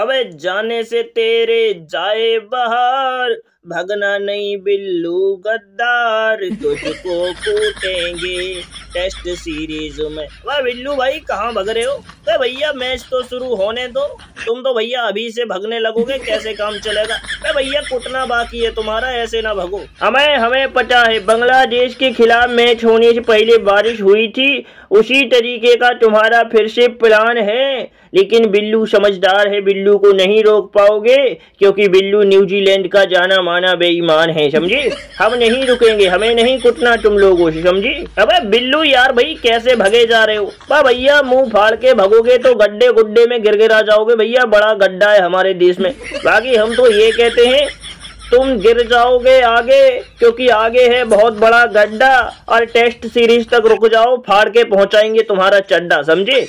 अबे जाने से तेरे जाए बाहर भगना नहीं बिल्लू गद्दार तुझको कूटेंगे। टेस्ट सीरीज़ में। वाह, बिल्लू भाई, कहाँ भग रहे हो? अरे भैया मैच तो शुरू होने दो। तुम तो भैया अभी से भगने लगोगे, कैसे काम चलेगा? अरे भैया, कुटना बाकी है तुम्हारा, ऐसे ना भगो। हमें हमें पता है, बांग्लादेश के खिलाफ मैच होने से पहले बारिश हुई थी। उसी तरीके का तुम्हारा फिर से प्लान है। लेकिन बिल्लू समझदार है, बिल्लू को नहीं रोक पाओगे, क्योंकि बिल्लू न्यूजीलैंड का जाना माना बेईमान है, समझे? हम नहीं रुकेंगे, हमें नहीं कुटना तुम लोगों से, समझे? अबे, बिल्लू यार भाई? कैसे भगे जा रहे हो? भैया, मुँह फाड़ के भगोगे तो गड्ढे गुड्डे में गिर गिरा जाओगे भैया, बड़ा गड्ढा है हमारे देश में। बाकी हम तो ये कहते हैं, तुम गिर जाओगे आगे, क्योंकि आगे है बहुत बड़ा गड्ढा, और टेस्ट सीरीज़ तक रुक जाओ, फाड़ के पहुंचाएँगे तुम्हारा चड्डा समझे?